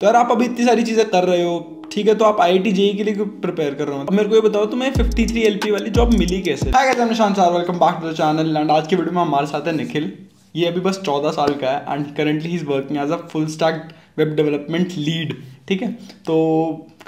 तो यार आप अभी इतनी सारी चीज़ें कर रहे हो, ठीक है तो आप आई टी जेई के लिए प्रिपेयर कर रहे हो? मेरे को ये बताओ, तुम्हें 53 एलपी वाली जॉब मिली कैसे? Hi guys am sir welcome back to the channel and आज की वीडियो में हमारे साथ है निखिल ये अभी बस 14 साल का है and currently he is working as a full stack web development lead ठीक है? तो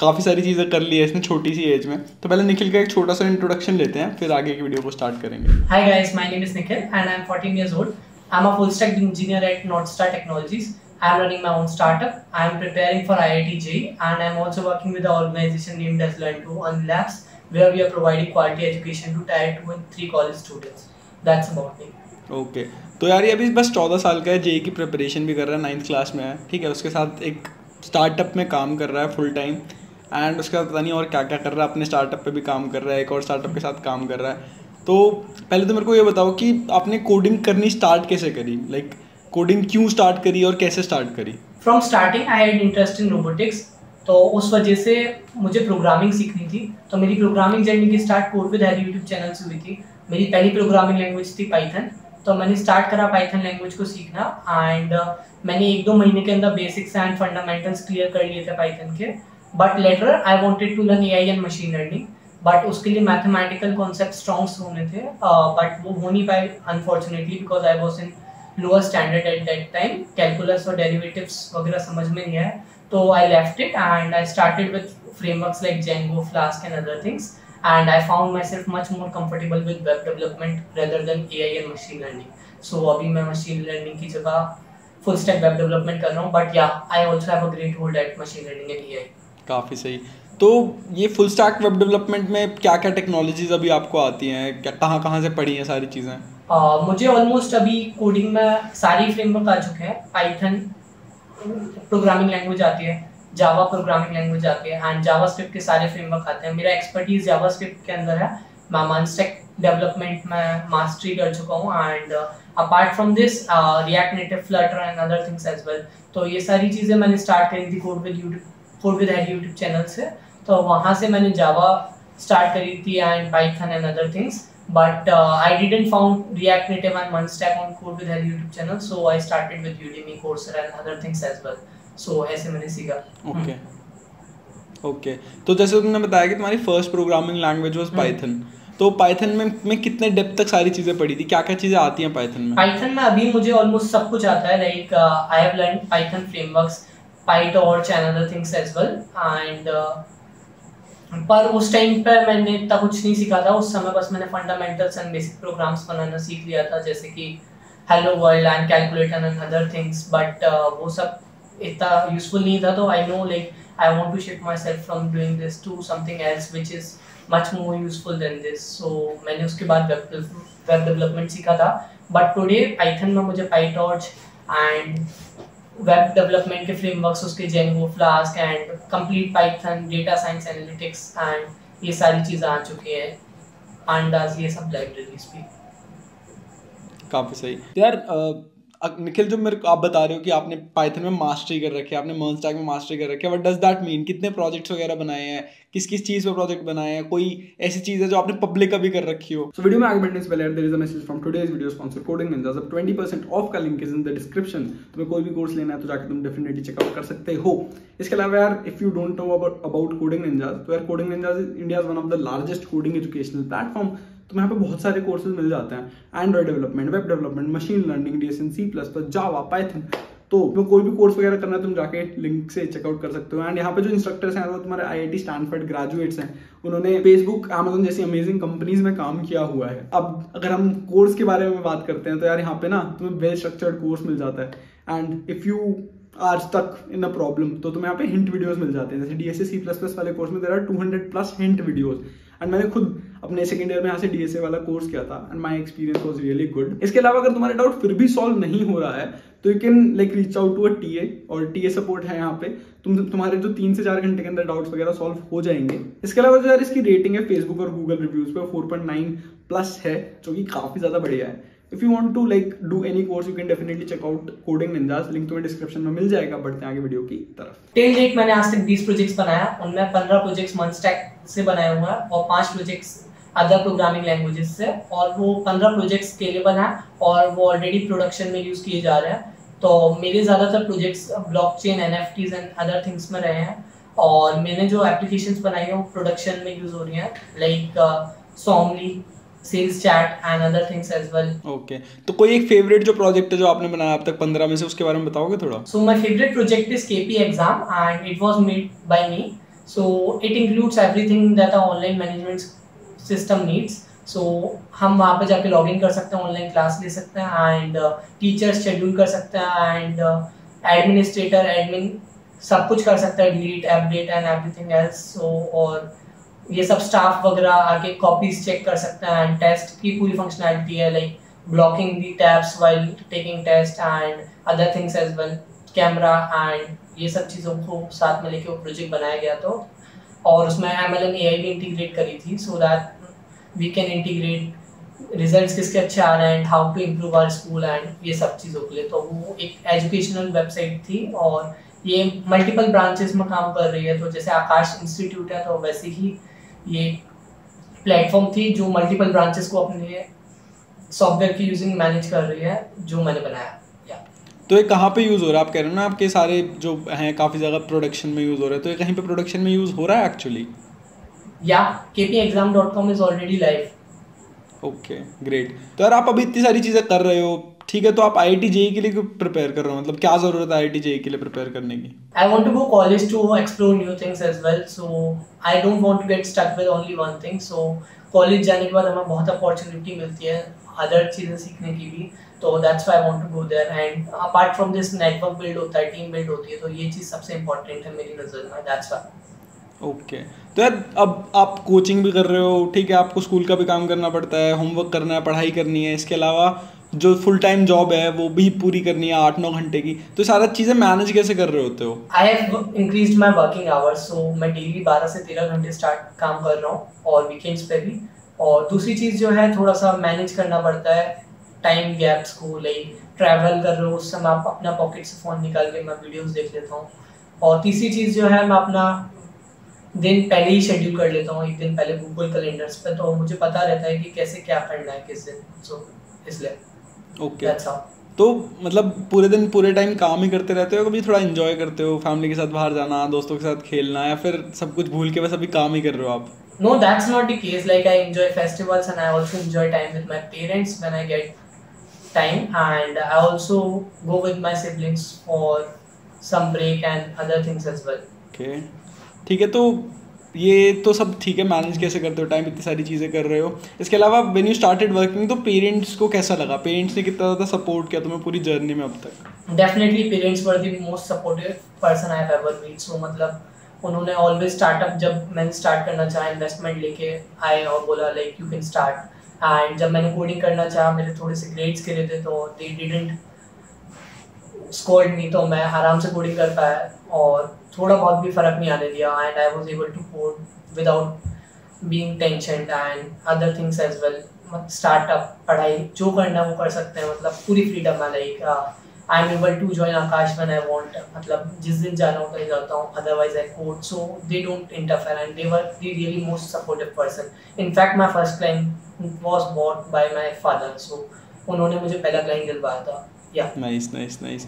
काफ़ी सारी चीज़ें कर ली है इसने छोटी सी एज में। तो पहले निखिल का एक छोटा सा इंट्रोडक्शन लेते हैं, फिर आगे की वीडियो को स्टार्ट करेंगे। Hi guys my name is Nikhil and I am 14 years old I am a full stack engineer at North Star Technologies I am running my own startup. I am preparing for IIT JEE and I am also working with an organization named as Learn2 on Labs where we are providing quality education to tier 2 and 3 college students. That's about me. Okay okay. तो यार ये अभी बस चौदह साल का है JEE की प्रिपरेशन भी कर रहा है नाइन्थ क्लास में है ठीक है उसके साथ एक स्टार्टअप में काम कर रहा है फुल टाइम एंड उसके बाद पता नहीं और क्या क्या कर रहा है अपने स्टार्टअप पे भी काम कर रहा है एक और स्टार्टअप के साथ काम कर रहा है तो पहले तो मेरे को ये बताओ कि आपने कोडिंग करनी स्टार्ट कैसे करी लाइक like, कोडिंग क्यों स्टार्ट करी और कैसे स्टार्ट करी? From starting I had interest in robotics तो उस वजह से मुझे प्रोग्रामिंग सीखनी थी। तो मेरी प्रोग्रामिंग जर्नी की start code with Harry YouTube channel से हुई थी। मेरी पहली प्रोग्रामिंग लैंग्वेज थी पाइथन तो मैंने स्टार्ट करा पाइथन लैंग्वेज को सीखना। एंड uh, मैंने एक दो महीने के अंदर बेसिक्स एंड फंडामेंटल्स क्लियर कर लिए थे पाइथन के। But later I wanted to learn AI and machine learning but उसके लिए मैथमेटिकल कॉन्सेप्ट स्ट्रॉन्ग्स होने थे। बट uh, वो हो नहीं पाए unfortunately because I was in lower standard at that time calculus और डेरिवेटिव्स वगैरह समझ में नहीं आया तो I left it and I started with frameworks like Django Flask and other things and I found myself much more comfortable with web development rather than A I and machine learning so अभी मैं machine learning की जगह full stack web development कर रहा हूँ but yeah I also have a great hold at machine learning and A I काफ़ी सही। तो ये फुल स्टैक वेब डेवलपमेंट में क्या क्या टेक्नोलॉजीज़ अभी आपको आती हैं? कहाँ कहाँ से पढ़ी हैं सारी चीज़ें? मुझे ऑलमोस्ट अभी कोडिंग में सारी फ्रेमवर्क आ चुके हैं पाइथन प्रोग्रामिंग लैंग्वेज आती है जावा प्रोग्रामिंग लैंग्वेज आती है एंड जावा स्क्रिप्ट के सारे फ्रेमवर्क आते हैं। मेरा एक्सपर्टीज जावा स्क्रिप्ट के अंदर है। मैं मनस्टेक डेवलपमेंट में मास्टरी कर चुका हूँ and apart from this React Native Flutter and other things as well तो ये सारी चीज़ें मैंने स्टार्ट करी थी code with YouTube code with head YouTube channel से। तो वहाँ से मैंने जावा स्टार्ट करी थी and Python and other things but uh, I didn't found React Native and OneStack on Code with Hell YouTube channel, so I started with Udemy, Coursera and other things as well. So ऐसे मैंने सीखा. Okay. Okay okay. तो जैसे तुमने बताया कि तुम्हारी first programming language was Python तो पाइथन में में कितने डेप्थ तक सारी चीज़ें पढ़ी थी क्या क्या चीज़ें आती हैं पाइथन में पाइथन में अभी मुझे ऑलमोस्ट सब कुछ आता है like I have learn Python frameworks PyTorch and other things as well and पर उस टाइम पर मैंने इतना कुछ नहीं सीखा था। उस समय बस मैंने फंडामेंटल्स एंड बेसिक प्रोग्राम्स बनाना सीख लिया था, जैसे कि hello world and calculator and other things but वो सब इतना यूजफुल नहीं था तो I know like I want to shift myself from doing this to something else which is much more useful than this so मैंने उसके बाद web development सीखा था। बट टुडे पाइथन में मुझे पाइटॉर्च एंड वेब डेवलपमेंट के frameworks उसके Django Flask and complete Python data science analytics and ये सारी चीज़ें आ चुकी हैं। पांडास ये सब लाइब्रेरीज भी। काफ़ी सही। यार निखिल, जो मेरे को आप बता रहे हो कि आपने पाइथन में मास्टरी कर रखी है, आपने मर्न स्टैक में मास्टरी कर रखी है व्हाट डज दैट मीन कितने प्रोजेक्ट्स वगैरह बनाए हैं? किस किस चीज़ पे प्रोजेक्ट बनाए हैं? कोई ऐसी चीज़ है जो आपने पब्लिक अभी कर रखी हो? सो वीडियो में आगे बढ़ने से पहले there is a message from today's video sponsor Coding Ninja अब 20% ऑफ़ का link is in the description तुम्हें कोई भी कोर्स लेना है तो जाकर तुम डेफिनेटली चेकआउट कर सकते हो। इसके अलावा यार if you don't know about Coding Ninja तो यार Coding Ninja is India one of the largest coding educational platform तो यहाँ पे बहुत सारे कोर्सेज मिल जाते हैं. Android development web development machine learning D S and C plus plus Java Python तो कोई भी कोर्स वगैरह करना है, तुम जाके लिंक से चेकआउट कर सकते हो. एंड यहाँ पे जो इंस्ट्रक्टर्स हैं, वो तुम्हारे I I T Stanford graduates हैं. उन्होंने फेसबुक अमेजोन जैसी अमेजिंग कंपनीज़ में काम किया हुआ है. अब अगर हम कोर्स के बारे में बात करते हैं तो यार यहाँ पे ना तुम्हें वेल स्ट्रक्चर्ड कोर्स मिल जाता है. एंड इफ़ यू आज तक इन अ प्रॉब्लम तो तुम्हें यहाँ पे हिंट वीडियोस मिल जाते हैं. जैसे D S C plus plus वाले कोर्स में there are two hundred plus hint videos and मैंने खुद अपने सेकंड ईयर में यहाँ से डीएसए वाला कोर्स किया था and my experience was really good इसके अलावा अगर तुम्हारे डाउट फिर भी सॉल्व नहीं हो रहा है तो you can like reach out to a TA और टीए सपोर्ट है यहाँ पे. तुम तुम्हारे जो तीन से चार घंटे के अंदर डाउट्स वगैरह सॉल्व हो जाएँगे. इसके अलावा जो यार, इसकी रेटिंग है फेसबुक और गूगल रिव्यूज़ पे फोर पॉइंट नाइन प्लस है, जो कि काफ़ी ज़्यादा बढ़िया है. If you want to like do any course you can definitely check out Coding Ninjas link तुम्हें डिस्क्रिप्शन में मिल जाएगा, बढ़ते आगे वीडियो की तरफ़. टेल डेट मैंने आज तक 20 प्रोजेक्ट्स बनाया, उनमें 15 प्रोजेक्ट्स मनस्टैक से बनाए हुए हैं और पाँच प्रोजेक्ट्स अदर प्रोग्रामिंग लैंग्वेजेस से और वो 15 प्रोजेक्ट्स स्केलेबल हैं और वो ऑलरेडी प्रोडक्शन में यूज़ किए जा रहे हैं। तो मेरे ज़्यादातर projects blockchain NFTs and other things में रहे हैं और मैंने जो एप्लीकेशंस बनाई हैं, वो प्रोडक्शन में यूज़ हो रही हैं। Like सॉमली sales chat and other things as well okay तो कोई एक फेवरेट जो प्रोजेक्ट है जो आपने बनाया अब तक पंद्रह में से उसके बारे में बताओगे थोड़ा? So my favourite project is KP exam and it was made by me so it includes everything that a online management system needs so हम वहाँ पे जाके लॉग इन कर सकते हैं ऑनलाइन क्लास ले सकते हैं एंड टीचर्स शेड्यूल कर सकते हैं एंड एडमिनिस्ट्रेटर एडमिन सब कुछ कर सकता है delete update and everything else so और ये सब स्टाफ वगैरह आके कॉपीज चेक कर सकते हैं एंड टेस्ट की पूरी फंक्शनैलिटी है like blocking the tabs while taking test and other things as well camera and ये सब चीज़ों को साथ में लेके वो प्रोजेक्ट बनाया गया तो। और उसमें M L and A I भी इंटीग्रेट करी थी so that we can integrate results किसके अच्छे आ रहे हैं and how to improve our school and ये सब चीज़ों के लिए। तो वो एक एजुकेशनल वेबसाइट थी और ये मल्टीपल ब्रांचेस में काम कर रही है तो जैसे आकाश इंस्टीट्यूट है तो वैसे ही ये प्लेटफॉर्म थी जो मल्टीपल ब्रांचेस को अपने सॉफ्टवेयर की यूजिंग मैनेज कर रही है जो मैंने बनाया। तो ये कहाँ पे यूज़ हो रहा है? आप कह रहे हो ना आपके सारे जो हैं काफ़ी ज़्यादा प्रोडक्शन में यूज़ हो रहे हैं। तो ये कहीं पे प्रोडक्शन में यूज़ हो रहा है एक्चुअली या K P exam dot com is already live okay great तो यार आप अभी इतनी सारी चीज़ें कर रहे हो ठीक है तो आप आई आई जेई के लिए प्रिपेयर कर रहे हो? मतलब क्या ज़रूरत है आई आई जेई के लिए प्रिपेयर करने की? I want to go college to explore new things as well so I don't want to get stuck with only one thing so college जाने के बाद हमें बहुत अपॉर्चुनिटी मिलती है अदर चीज़ें सीखने की भी. तो that's I want to go there and apart from this network build होता है टीम बिल्ड होती है तो ये चीज़ सबसे इंपॉर्टेंट है मेरी नज़र में. दैट्स व्हाई ओके तो यार अब आप कोचिंग भी कर रहे हो ठीक है आपको स्कूल का भी काम करना पड़ता है होमवर्क करना है पढ़ाई करनी है. इसके अलावा जो फुल टाइम जॉब है वो भी पूरी करनी है आठ नौ घंटे की। तो सारा चीज़ें मैनेज कैसे कर रहे होते हो? I have increase my working hours so मैं डेली बारह से तेरह घंटे स्टार्ट काम कर रहा हूँ और वीकेंड्स पे भी। और दूसरी चीज़ जो है थोड़ा सा मैनेज करना पड़ता है। टाइम गैप्स को लाइक ट्रैवल कर रहे हो उस समय आप अपना पॉकेट से फ़ोन निकाल के मैं वीडियोस देख लेता हूँ। और तीसरी चीज़ जो है मैं अपना दिन पहले ही शेड्यूल कर लेता हूँ एक दिन पहले गूगल कैलेंडर्स पे तो मुझे पता रहता है कि कैसे क्या करना है किस दिन सो so, इसलिए। ओके तो मतलब पूरे दिन पूरे टाइम काम ही करते रहते हो कभी थोड़ा इन्जॉय करते हो फैमिली के साथ बाहर जाना दोस्तों के साथ खेलना या फिर सब कुछ भूल के बस अभी काम ही कर रहे हो आप No, that's not the case. Like I enjoy festivals and I also enjoy time with my parents when I get time, and I also go with my siblings for some break and other things as well. Okay. ठीक है तो ये तो सब ठीक है manage कैसे करते हो? टाइम इतनी सारी चीज़ें कर रहे हो। इसके अलावा वेन यू स्टार्टेड वर्किंग तो पेरेंट्स को कैसा लगा? पेरेंट्स ने कितना ज़्यादा सपोर्ट किया तुम्हें पूरी जर्नी में अब तक? Definitely parents were the most supportive person I ever meet so मतलब उन्होंने ऑलवेज स्टार्टअप जब मैंने स्टार्ट करना चाहा इन्वेस्टमेंट लेके आए और बोला like you can start and जब मैंने कोडिंग करना चाहा, मेरे थोड़े से ग्रेड्स गिरे थे तो दे डिडेंट स्कोर्ड मी तो मैं आराम से कोडिंग कर पाया और थोड़ा बहुत भी फ़र्क नहीं आने दिया। And I was able to code without being tension and other things as well startup पढ़ाई, जो करना वो कर सकते हैं। मतलब पूरी फ्रीडम है like I am able to join Aakash when I want मतलब जिस दिन जाना है जाता हूँ। Otherwise I code so they don't interfere and they were the really most supportive person in fact my first client was bought by my father so उन्होंने मुझे पहला क्लाइंट दिलवाया था। नाइस नाइस नाइस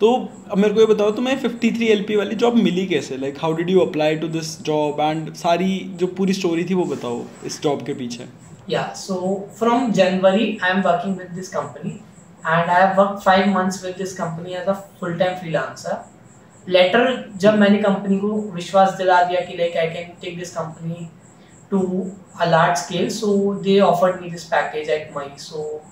तो अब मेरे को ये बताओ तुम्हें फिफ्टी थ्री एल पी वाली जॉब मिली कैसे? Like how did you apply to this job and सारी जो पूरी स्टोरी थी वो बताओ इस जॉब के पीछे। या so from January I am working with this company and I have work five months with this company as a full time freelancer later जब मैंने कंपनी को विश्वास दिला दिया कि like I can take this company to a large scale so they offered me this package at May so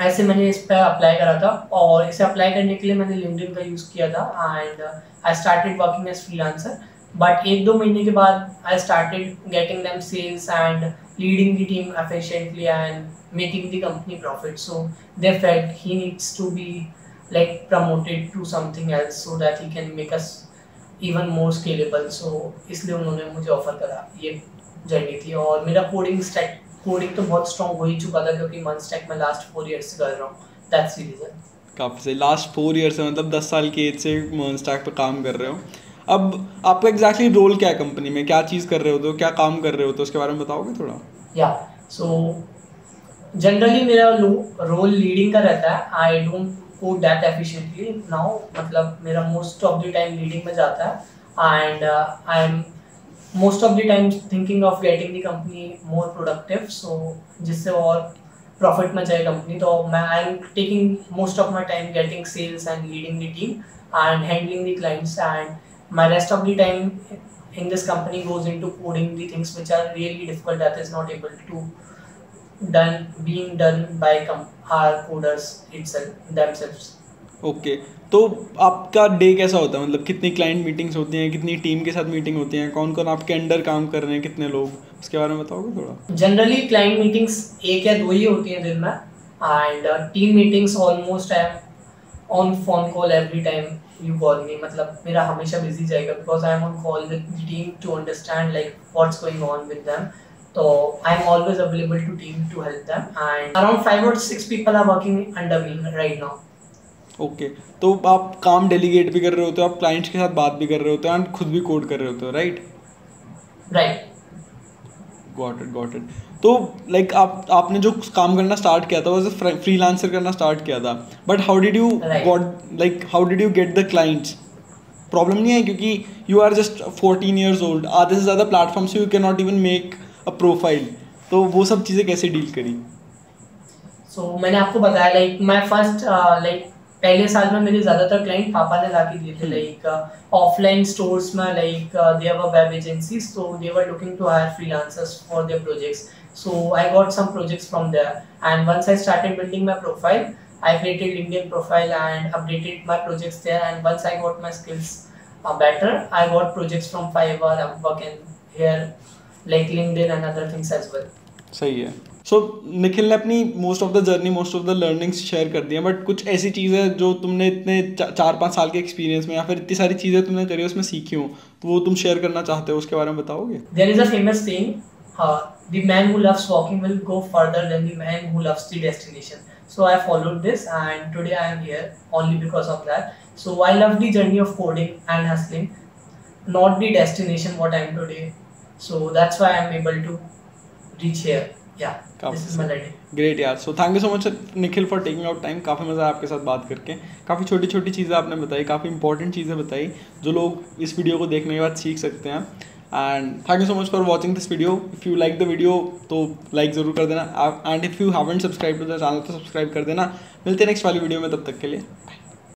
ऐसे मैंने इस पर अप्लाई करा था और इसे अप्लाई करने के लिए मैंने लिंक्डइन का यूज़ किया था and I started working as freelancer but एक दो महीने के बाद I started getting them sales and leading the team efficiently and making the company profit so they felt he needs to be like, promoted to something else so that he can make us even more scalable. So, इसलिए उन्होंने मुझे offer करा, ये journey थी और मेरा coding stack coding तो बहुत स्ट्रॉन्ग हो ही चुका था क्योंकि मंथ स्टैक में लास्ट फोर ईयर्स से कर रहा हूँ। दैट्स रीजन काफ़ी सही। लास्ट फोर ईयर से मतलब दस साल की एज से मंथ स्टैक पे काम कर रहे हो। अब आपका एग्जैक्टली रोल क्या है कंपनी में? क्या चीज़ कर रहे हो तो क्या काम कर रहे हो तो उसके बारे में बताओगे थोड़ा? या सो जनरली मेरा रोल लीडिंग का रहता है। I don't code that efficiently now मतलब मेरा most of the time leading में जाता है। And I am most of the time thinking of getting the company more productive so जिससे और प्रॉफिट में जाए कंपनी तो मैं I am taking most of my time getting sales and leading the team and handling the clients and my rest of the time in this company goes into coding the things which are really difficult that is not able to done being done by com- our coders itself themselves okay. तो आपका day कैसा होता है? मतलब कितनी client meetings होती हैं? कितनी टीम के साथ मीटिंग होती हैं? कौन कौन आपके अंडर काम कर रहे हैं? कितने लोग? उसके बारे में बताओगे थोड़ा? जनरली क्लाइंट मीटिंग्स एक या दो ही होती हैं दिन में। And team meetings almost I am on phone call every time you call me मतलब मेरा हमेशा बिज़ी जाएगा because I am on call with team to understand like what's going on with them I am always available to team to help them and around five और six people are working under me right okay तो आप काम delegate भी कर रहे होते हो आप क्लाइंट्स के साथ बात भी कर रहे होते हो एंड खुद भी कोड कर रहे होते हो right right got it got it तो लाइक like, आप आपने जो काम करना स्टार्ट किया था वो फ्रीलांसर करना स्टार्ट किया था. But how did you got like how did you get the clients problem नहीं है क्योंकि you are just fourteen years old आधे से ज़्यादा प्लेटफॉर्म से you can not even make a profile तो वो सब चीज़ें कैसे डील करी? सो so, मैंने आपको बताया लाइक मैं फ़र्स्ट लाइक पहले साल में मेरे ज़्यादातर क्लाइंट पापा ने ला के दिए थे लाइक ऑफलाइन स्टोर्स में like they were web agencies so they were looking to hire freelancers for their projects so I got some projects from there and once I started building my profile I created LinkedIn profile and updated my projects there. And once I got my skills uh, better, I got projects from Fiverr, Upwork, and here like LinkedIn and other things as well. सही है सो निखिल ने अपनी most of the journey most of the learnings share कर दिया but कुछ ऐसी चीज़ें जो तुमने इतने चार पाँच साल के एक्सपीरियंस में या फिर इतनी सारी चीज़ें तुमने करी उसमें सीखी हो तो वो तुम शेयर करना चाहते हो, उसके बारे में बताओगे? There is a famous thing the man who loves walking will go further than the man who loves the destination so I followed this and today I am here only because of that so I love the journey of coding and hustling not the destination what I am today so that's why I am able to reach here. Yeah, this is my learning. Great यार। So thank you so much Nikhil for taking out time काफ़ी मज़ा आपके साथ बात करके। काफ़ी छोटी छोटी चीज़ें आपने बताई काफ़ी इंपॉर्टेंट चीज़ें बताई जो लोग इस वीडियो को देखने के बाद सीख सकते हैं। And thank you so much for watching this video if you like the video तो लाइक ज़रूर कर देना। And if you haven't subscribe to the channel तो सब्सक्राइब कर देना। मिलते हैं नेक्स्ट वाली वीडियो में तब तक के लिए। बाय